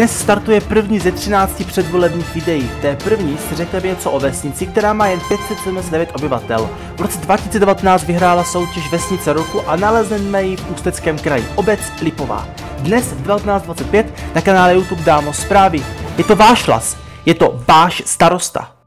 Dnes startuje první ze 13 předvolebních videí. V té první si řekneme něco o vesnici, která má jen 579 obyvatel. V roce 2019 vyhrála soutěž Vesnice roku a nalezneme ji v Ústeckém kraji, obec Lipová. Dnes v 19.25 na kanále YouTube dámo zprávy. Je to váš hlas, je to váš starosta.